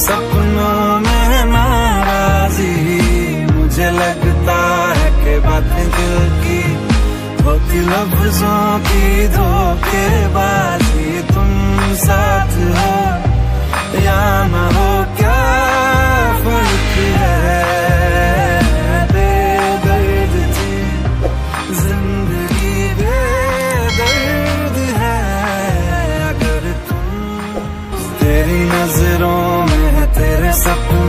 सपनों में नाराजी। मुझे लगता है के बात दिल की होती, लफ्जों की धोखेबाजी। तुम साथ हो या न हो, क्या फ़र्क है? बेदर्द थी। ज़िंदगी बेदर्द है। अगर तुम नज़रों तेरे